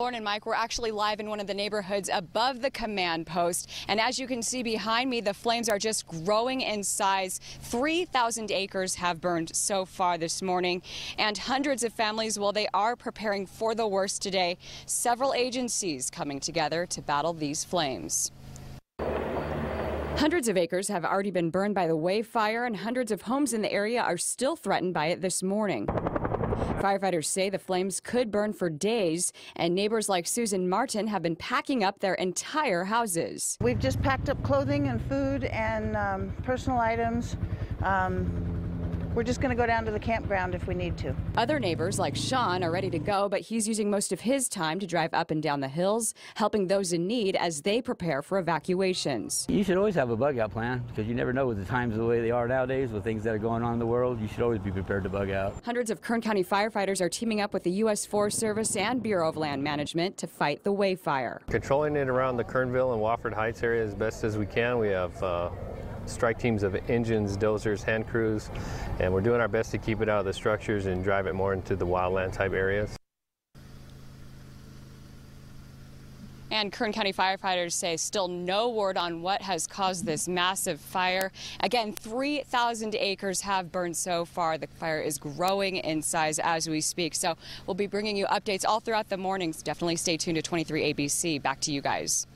Lauren and Mike, we're actually live in one of the neighborhoods above the command post. And as you can see behind me, the flames are just growing in size. 3,000 acres have burned so far this morning. And hundreds of families, well, they are preparing for the worst today. Several agencies coming together to battle these flames. Hundreds of acres have already been burned by the Way fire, and hundreds of homes in the area are still threatened by it this morning. Firefighters say the flames could burn for days, and neighbors like Susan Martin have been packing up their entire houses. We've just packed up clothing and food and um, personal items. Um, we're just going to go down to the campground if we need to. Other neighbors, like Sean, are ready to go, but he's using most of his time to drive up and down the hills, helping those in need as they prepare for evacuations. You should always have a bug out plan because you never know with the times the way they are nowadays with things that are going on in the world. You should always be prepared to bug out. Hundreds of Kern County firefighters are teaming up with the U.S. Forest Service and Bureau of Land Management to fight the Way fire. Controlling it around the Kernville and Wofford Heights area as best as we can. We have uh, strike teams of engines, dozers, hand crews, and we're doing our best to keep it out of the structures and drive it more into the wildland type areas. And Kern County firefighters say still no word on what has caused this massive fire. Again, 3,000 acres have burned so far. The fire is growing in size as we speak. So we'll be bringing you updates all throughout the mornings. Definitely stay tuned to 23 ABC. Back to you guys.